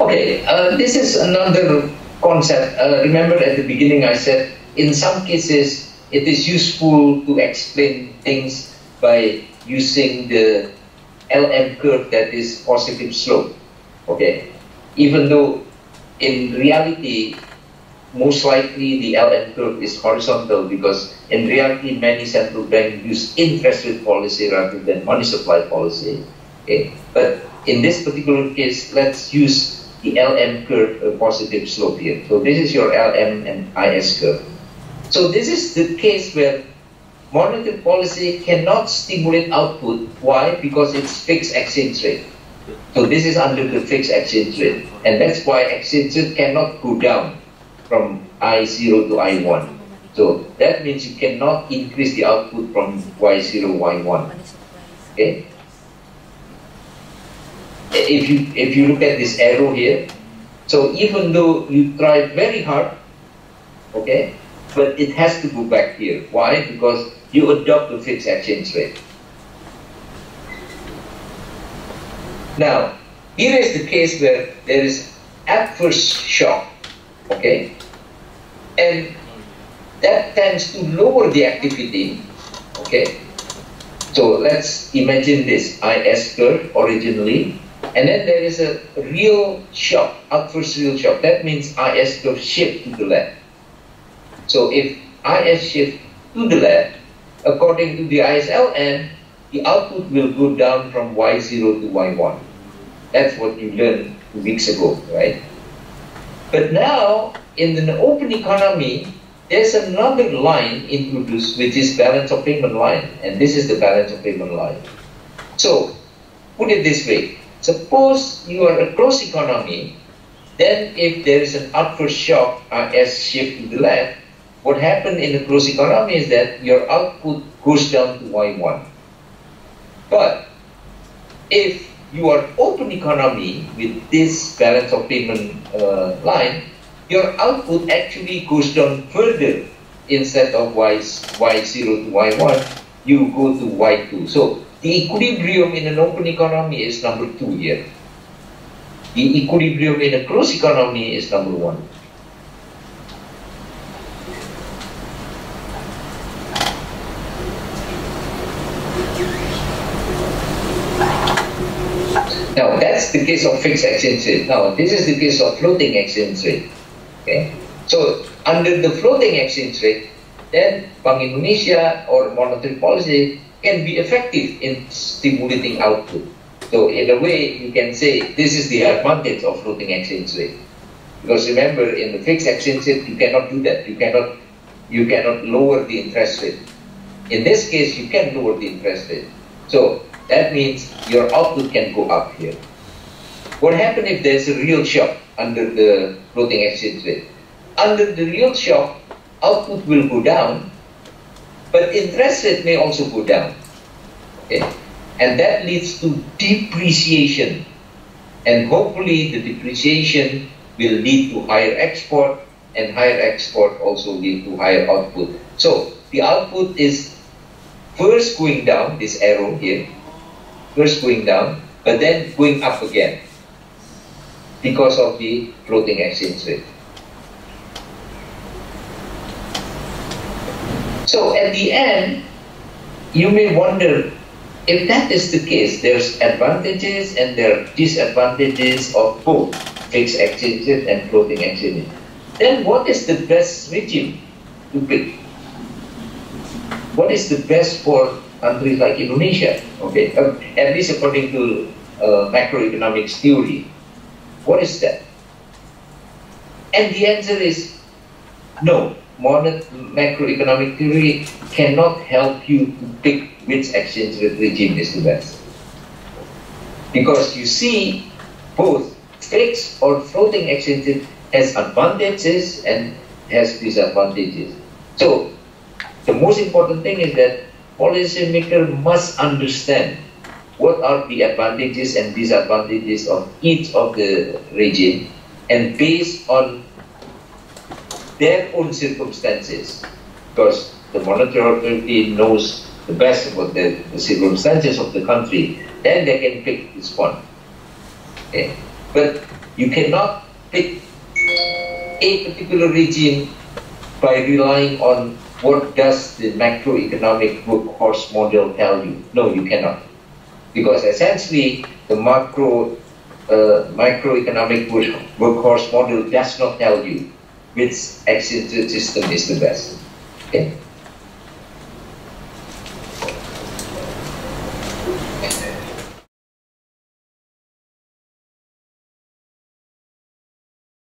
Okay, uh, this is another concept. Uh, remember at the beginning I said in some cases it is useful to explain things by using the LM curve that is positive slope. Okay, even though in reality most likely the LM curve is horizontal because in reality many central banks use interest rate policy rather than money supply policy. Okay, but in this particular case, let's use the LM curve, a positive slope here. So this is your LM and IS curve. So this is the case where monetary policy cannot stimulate output. Why? Because it's fixed exchange rate. So this is under the fixed exchange rate. And that's why exchange rate cannot go down from I0 to I1. So that means you cannot increase the output from Y0, Y1. Okay? If you if you look at this arrow here, so even though you try very hard, okay, but it has to go back here. Why? Because you adopt the fixed exchange rate. Now, here is the case where there is adverse shock, okay, and that tends to lower the activity, okay. So let's imagine this IS curve originally and then there is a real shock, adverse real shock. That means IS curve shift to the left. So if IS shift to the left, according to the ISLM, the output will go down from Y0 to Y1. That's what you learned two weeks ago, right? But now, in the open economy, there's another line introduced, which is balance of payment line. And this is the balance of payment line. So, put it this way. Suppose you are a closed economy, then if there is an upward shock as shift to the left, what happens in a closed economy is that your output goes down to Y1. But if you are open economy with this balance of payment uh, line, your output actually goes down further. Instead of y, y0 to y1, you go to y2. So the equilibrium in an open economy is number two here. The equilibrium in a closed economy is number one. Now that's the case of fixed exchange rate. Now this is the case of floating exchange rate. Okay. So under the floating exchange rate, then Bank Indonesia or monetary policy can be effective in stimulating output. So in a way, you can say this is the advantage of floating exchange rate. Because remember, in the fixed exchange rate, you cannot do that. You cannot, you cannot lower the interest rate. In this case, you can lower the interest rate. So that means your output can go up here. What happens if there's a real shock under the floating exchange rate? Under the real shock, output will go down but interest rate may also go down. Okay? And that leads to depreciation. And hopefully the depreciation will lead to higher export and higher export also lead to higher output. So the output is first going down, this arrow here, first going down, but then going up again because of the floating exchange rate. So at the end, you may wonder if that is the case, there's advantages and there are disadvantages of both fixed exchanges and floating exchanges. Then what is the best regime to pick? What is the best for countries like Indonesia? Okay, uh, at least according to uh, macroeconomics theory. What is that? And the answer is no macroeconomic theory cannot help you to pick which exchange rate regime is the best. Because you see, both fixed or floating exchange has advantages and has disadvantages. So, the most important thing is that policymaker must understand what are the advantages and disadvantages of each of the regime and based on their own circumstances because the monetary authority knows the best about the, the circumstances of the country, then they can pick this one. Okay? But You cannot pick a particular regime by relying on what does the macroeconomic workhorse model tell you. No, you cannot. Because essentially, the macro uh, microeconomic workhorse model does not tell you which exit system is the best. Okay?